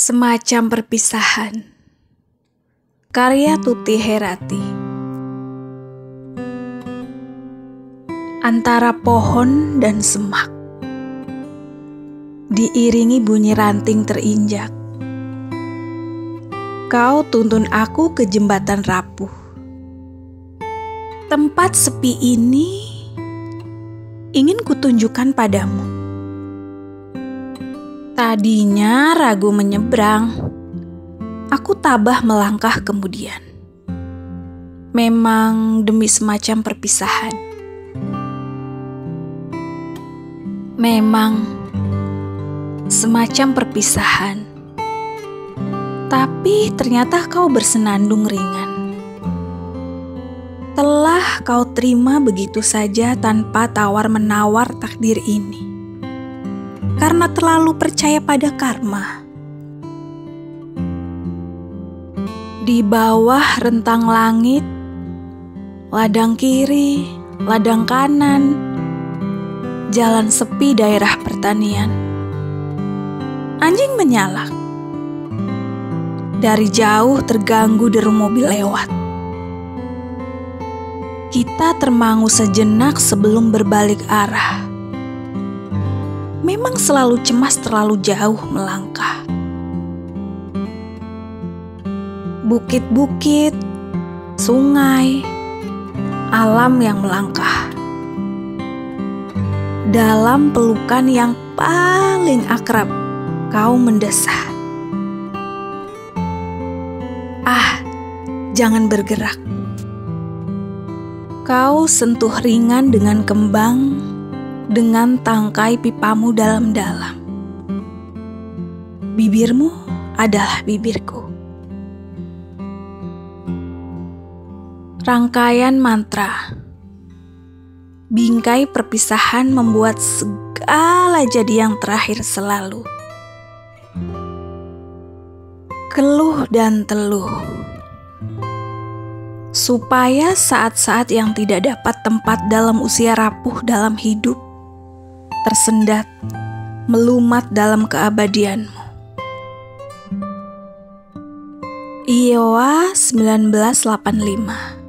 Semacam perpisahan. Karya Tuti Herati. Antara pohon dan semak. Diiringi bunyi ranting terinjak. Kau tuntun aku ke jembatan rapuh. Tempat sepi ini ingin kutunjukkan padamu. Tadinya ragu menyeberang, aku tabah melangkah kemudian. Memang demi semacam perpisahan. Memang semacam perpisahan. Tapi ternyata kau bersenandung ringan. Telah kau terima begitu saja tanpa tawar-menawar takdir ini. Karena terlalu percaya pada karma. Di bawah rentang langit, ladang kiri, ladang kanan, jalan sepi daerah pertanian. Anjing menyalak. Dari jauh terganggu deru mobil lewat kita termangu sejenak sebelum berbalik arah. Memang selalu cemas terlalu jauh melangkah. Bukit-bukit, sungai, alam yang melangkah. Dalam pelukan yang paling akrab, kau mendesah. Ah, jangan bergerak Kau sentuh ringan dengan kembang, dengan tangkai pipamu dalam-dalam. Bibirmu adalah bibirku. Rangkaian mantra, bingkai perpisahan membuat segala jadi yang terakhir selalu. Keluh dan teluh supaya saat-saat yang tidak dapat tempat dalam usia rapuh dalam hidup tersendat, melumat dalam keabadianmu. Iowa 1985